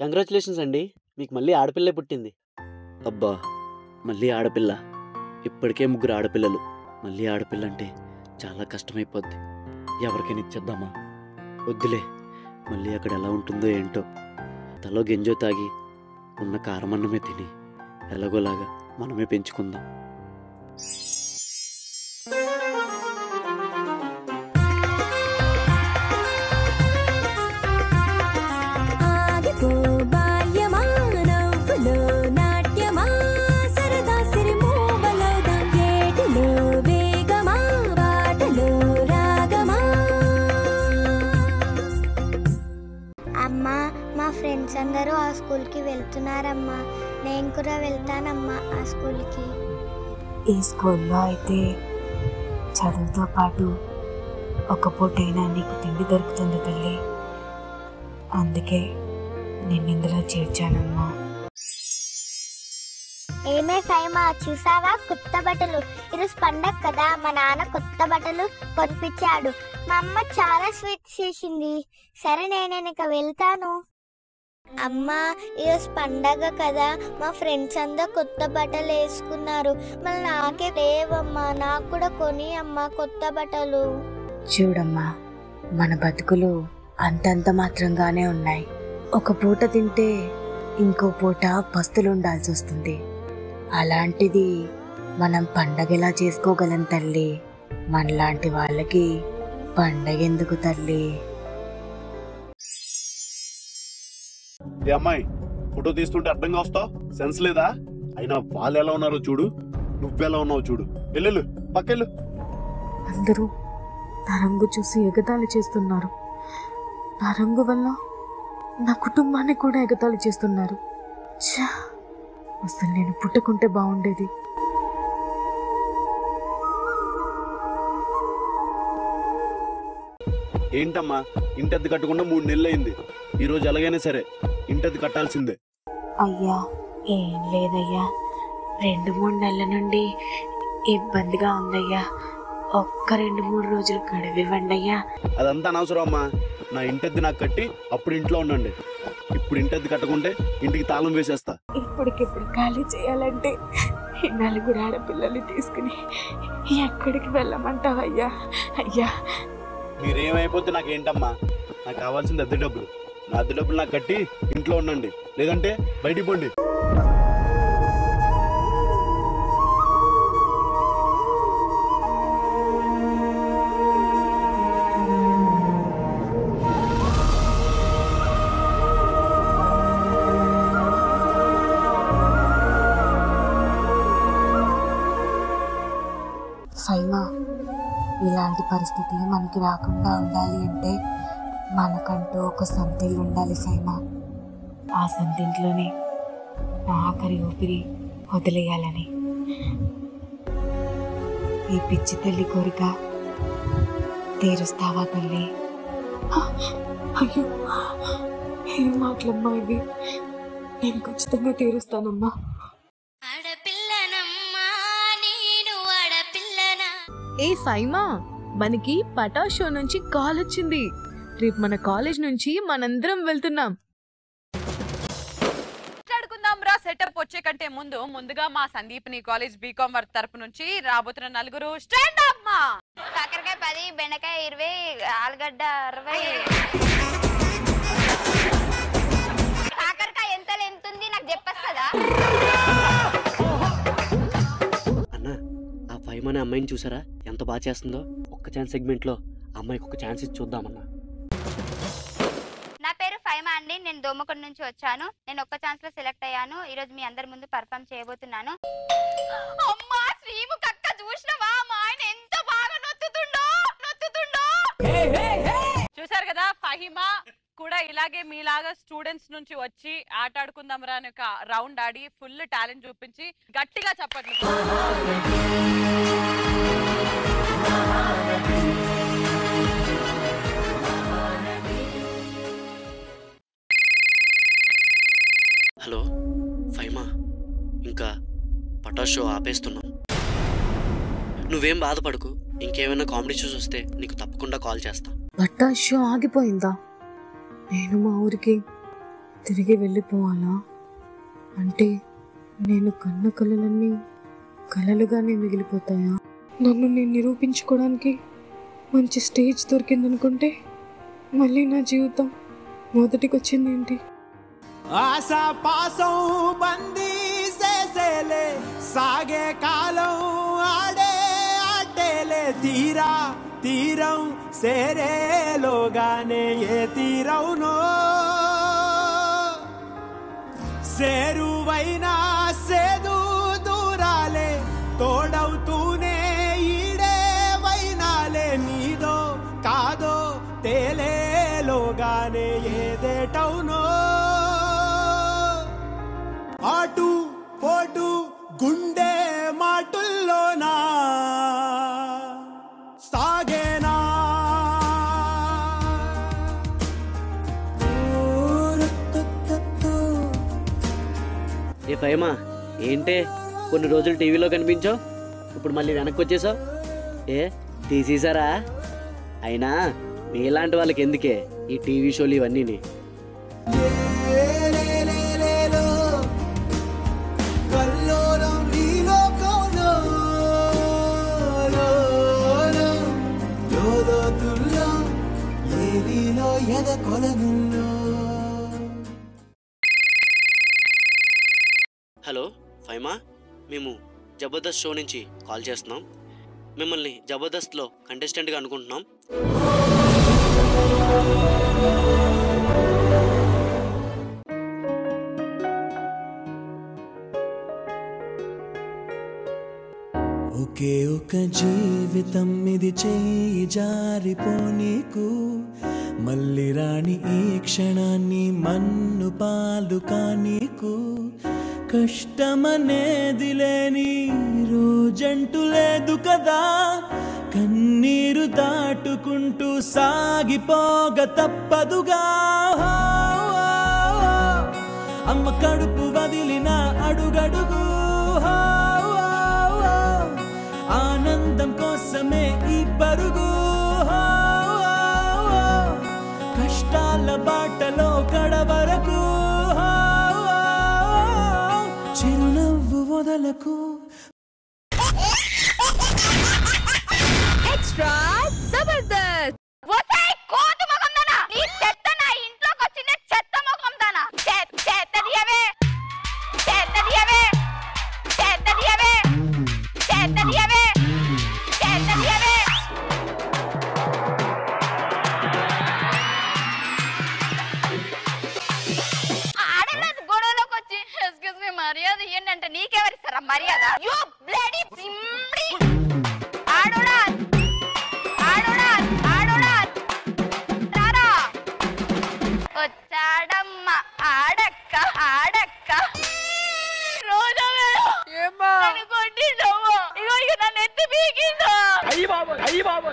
Congratulations అండి. మీకు మళ్ళీ ఆడపిల్లే పుట్టింది. అబ్బా! మళ్ళీ ఆడపిల్ల. ఇప్పటికే ముగ్గురు ఆడపిల్లలు. మళ్ళీ ఆడపిల్ల అంటే చాలా కష్టమైపోద్ది. ఎవరికైనా ఇచ్చేద్దామా? వద్దులే. మళ్ళీ అక్కడ ఎలా ఉంటుందో ఏంటో. తలో గెంజో తాగి ఉన్న కారమన్నమే తిని ఎలాగోలాగా మనమే పెంచుకుందాం. స్కూల్కి వెళ్తున్నారమ్మా. నేను కూడా వెళ్తానమ్మా ఆ స్కూల్కి. ఈ స్కూల్లో అయితే చదువుతో పాటు ఒక పూటైనా నీకు తిండి దొరుకుతుంది తల్లి. అందుకే నిన్ను ఇందులో చేర్చానమ్మా. ఏమే ఫైమా చూసావా? కొత్త బట్టలు. ఈరోజు పండగ కదా మా నాన్న కొత్త బట్టలు కొనిపించాడు. మా అమ్మ చాలా స్వీట్స్ చేసింది. సరే నేను ఇక వెళ్తాను. అమ్మా ఈరోజు పండగ కదా. మా ఫ్రెండ్స్ అందరూ కొత్త బట్టలు వేసుకున్నారు. మళ్ళీ నాకే లేవమ్మా. నాకు కూడా కొని అమ్మా కొత్త బట్టలు. చూడమ్మా మన బతుకులు అంతంత మాత్రంగానే ఉన్నాయి. ఒక పూట తింటే ఇంకో పూట పస్తులు ఉండాల్సి వస్తుంది. అలాంటిది మనం పండగ ఎలా చేసుకోగలం తల్లి? మనలాంటి వాళ్ళకి పండగ ఎందుకు తల్లి? ఏ అమ్మాయి ఫోటో తీస్తుంటే అర్థంగా వస్తావు? సెన్స్ లేదా? అయినా వాళ్ళు ఎలా ఉన్నారో చూడు. నువ్వెలా ఉన్నావు చూడు. వెళ్ళు పక్కెళ్ళు. అందరూ నా రంగు చూసి ఎగతాళి చేస్తున్నారు. నా రంగు వల్ల నా కుటుంబాన్ని కూడా ఎగతాళి చేస్తున్నారు. ఛా! అసలు నేను పుట్టకుంటే బాగుండేది. ఏంటమ్మా ఇంటద్దు కట్టకుండా మూడు నెలలు అయింది ఈ రోజు ఎలాగైనా సరే ఇంటద్దు కట్టాల్సిందే. అయ్యా ఏం లేదయ్యా. రెండు మూడు నెలల నుండి ఇబ్బందిగా ఉందయ్యా. ఒక్క రెండు మూడు రోజులు గడివివ్వండి అయ్యా అదంతా అనవసరం అమ్మా. నా ఇంటద్ది నాకు కట్టి అప్పుడు ఇంట్లో ఉండండి. ఇప్పుడు ఇంటద్ది కట్టకుంటే ఇంటికి తాళం వేసేస్తా. ఇప్పటికిప్పుడు ఖాళీ చేయాలంటే ఈ నలుగురు ఆడపిల్లల్ని తీసుకుని ఎక్కడికి వెళ్ళమంటావయ్యా? అయ్యా మీరేమైపోతే నాకు ఏంటమ్మా నాకు కావాల్సింది అద్దె డబ్బులు. నా అద్దె డబ్బులు నాకు కట్టి ఇంట్లో ఉండండి. లేదంటే బయటికి పోండి. ఇలాంటి పరిస్థితి మనకి రాకుండా ఉండాలి అంటే మనకంటూ ఒక సొంతిల్లు ఉండాలి సైమా. ఆ సొంతింట్లోనే నా ఆఖరి ఊపిరి వదిలేయాలని. ఈ పిచ్చి తల్లి కోరిక తీరుస్తావా తల్లి? అయ్యో ఏం మాటలమ్మా ఇవి? నేను ఖచ్చితంగా తీరుస్తానమ్మా. ఏ ఫైమా మనకి పటా షో నుంచి కాల్ వచ్చింది. రేపు మన కాలేజ్ నుంచి మనందరం వెళ్తున్నాం. మాట్లాడుకుందాం రా సెటప్ వచ్చే కంటే ముందు. ముందుగా మా సందీప్ని కాలేజ్ బీకామ్ వర్క్ తరపు నుంచి రాబోతున్న నలుగురు స్టాండ్ అప్ మా. కాకరకాయ పది బెండకాయ ఇరవై ఆలుగడ్డ అరవై. కాకరకాయ ఎంత ఎంతుంది నాకు చెప్పేస్తుందా? అన్న ఆ ఫైవ్ అనే అమ్మాయిని చూసారా? ఎంత బాగా చేస్తుందో ఒక్క ఛాన్స్ సెగ్మెంట్లో అమ్మాయికి ఒక ఛాన్స్ ఇచ్చి చూద్దామన్నా. నా పేరు ఫైమా అండి. నేను దోమకొండ నుంచి వచ్చాను. నేను ఒక్క ఛాన్స్లో సెలెక్ట్ అయ్యాను. ఈ రోజు మీ అందరి ముందు పర్ఫామ్ చేయబోతున్నాను. అమ్మా శ్రీము కక్క చూసినవా? మా ఆయన ఎంత బాగా నొత్తుతుండో నొత్తుతుండో! చూసారు కదా ఫహిమా కూడా ఇలాగే మీలాగా స్టూడెంట్స్ నుంచి వచ్చి ఆట ఆడుకుందాం రా అని ఒక రౌండ్ ఆడి ఫుల్ టాలెంట్ చూపించి గట్టిగా చెప్పండి హలో ఫైమా. ఇంకా పటాషో ఆపేస్తున్నాం. నువ్వేం బాధపడకు ఇంకేమైనా కామెడీ షోస్ వస్తే నీకు తప్పకుండా కాల్ చేస్తా. బట్ట షో ఆగిపోయిందా? నేను మా ఊరికి తిరిగి వెళ్ళిపోవాలా? అంటే నేను కన్న కలలన్నీ కలలుగానే మిగిలిపోతాయా? నన్ను నేను నిరూపించుకోవడానికి మంచి స్టేజ్ దొరికిందనుకుంటే మళ్ళీ నా జీవితం మొదటికి వచ్చిందేంటి ఆశా పాసం బందీ చేసేలే సాగే కాలం ఆడే ఆటేలే తీరా తీరం సేరేలోగానే ఏ తీరవునో? సేరువైనా ఏదేటవునో ఆటు పోటు గుండె మాటుల్లోనా? సాగేనా? ఏ ఫైమా ఏంటే? కొన్ని రోజులు టీవీలో కనిపించావు? ఇప్పుడు మళ్ళీ వెనక్కి వచ్చేసావు ఏ తీసేసారా అయినా మీలాంటి వాళ్ళకి ఎందుకే ఈ టీవీ షోలు ఇవన్నీ ఎద హలో ఫైమా? మేము జబర్దస్త్ షో నుంచి కాల్ చేస్తున్నాం. మిమ్మల్ని జబర్దస్త్లో కంటెస్టెంట్గా అనుకుంటున్నాం. ఒకే ఒక జీవితం ఇది చేయి జారిపోనీకు. మళ్ళీ రాణి ఈ క్షణాన్ని మన్ను పాలు కానీకు. కష్టమనేది లేని రోజంటూ లేదు కదా. కన్నీరు దాటుకుంటూ సాగిపోగ తప్పదుగా. అమ్మ కడుపు వదిలిన అడుగడుగు. హో. కష్టాల బాటలో కడవరకు. చిరునవ్వు వదలకు. మర్యాద. యు బ్లడీ సింబ్డి ఆడోడా ఆడోడా ఆడోడా రారా. వచ్చాడమ్మ. ఆడక్క. ఆడక్క. రోజా ఏమ్మా? నన్ను కొట్టిండమ్మ ఇగో ఇక నన్ను ఎత్తి పీకిండు అయ్యి బాబు అయ్యి బాబు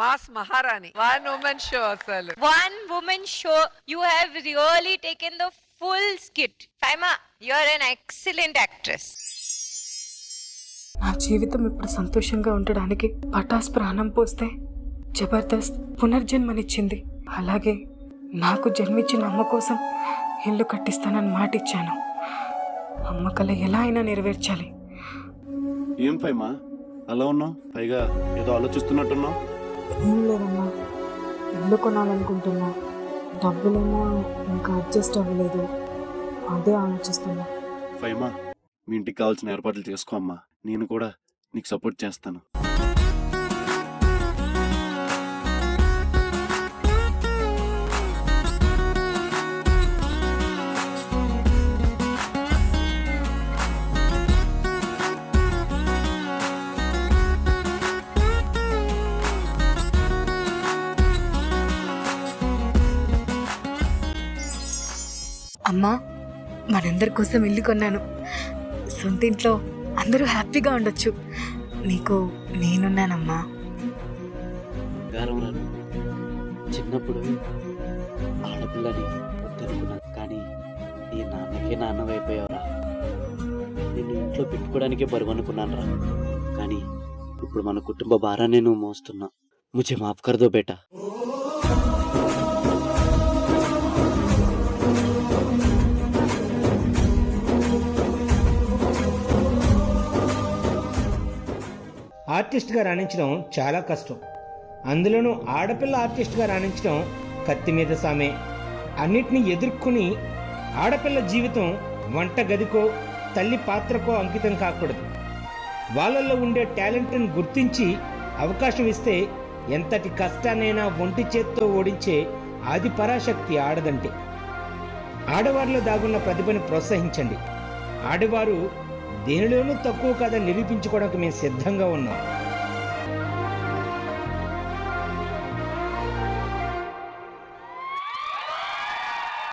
మాస్ మహారాణి. వన్ ఉమెన్ షో అసలు. One woman show you have really taken the full skit Faima you are an excellent actress నా జీవితం ఇప్పుడు సంతోషంగా ఉండడానికి పటాస్ ప్రాణం పోస్తే జబర్దస్త్ పునర్జన్మనిచ్చింది. అలాగే నాకు జన్మించిన అమ్మ కోసం ఇల్లు కట్టిస్తానని మాట ఇచ్చాను అమ్మ కల ఎలా అయినా నెరవేర్చాలి. ఏం ఫైమా? అలా ఉన్నావు? పైగా ఏదో ఆలోచిస్తున్నట్టున్నావు? ఏం లేదమ్మా. ఇల్లు కొనాలనుకుంటున్నా. డబ్బులేమో ఇంకా అడ్జస్ట్ అవ్వలేదు. అదే ఆలోచిస్తున్నా. ఫైమా మీ ఇంటికి కావాల్సిన ఏర్పాట్లు చేసుకో అమ్మా. నేను కూడా నీకు సపోర్ట్ చేస్తాను. అమ్మా మనందరి కోసం ఇల్లు కొన్నాను. సొంత ఇంట్లో అందరూ హ్యాపీగా ఉండొచ్చు. నీకు నేనున్నానమ్మా. గారు చిన్నప్పుడు ఆడపిల్లని వద్దనుకున్నాను కానీ ఈ నాన్నకే నాన్నవైపోయావురా. నిన్ను ఇంట్లో పెట్టుకోవడానికే బరువు అనుకున్నాను రా. కానీ ఇప్పుడు మన కుటుంబ భారాన్ని నువ్వు మోస్తున్నా. ముझे మాఫ్ కర్ దో బేటా. ఆర్టిస్ట్గా రాణించడం చాలా కష్టం. అందులోనూ ఆడపిల్ల ఆర్టిస్ట్గా రాణించడం కత్తి మీద సామే. అన్నిటినీ ఎదుర్కొని ఆడపిల్ల జీవితం వంట గదికో తల్లి పాత్రకో అంకితం కాకూడదు. వాళ్ళల్లో ఉండే టాలెంట్ని గుర్తించి అవకాశం ఇస్తే ఎంతటి కష్టానైనా ఒంటి చేత్తో ఓడించే ఆది పరాశక్తి ఆడదంటే. ఆడవారిలో దాగున్న ప్రతిభని ప్రోత్సహించండి. ఆడవారు దేనిలోనూ తక్కువ కాదని నిరూపించుకోవడానికి మేము సిద్ధంగా ఉన్నాం.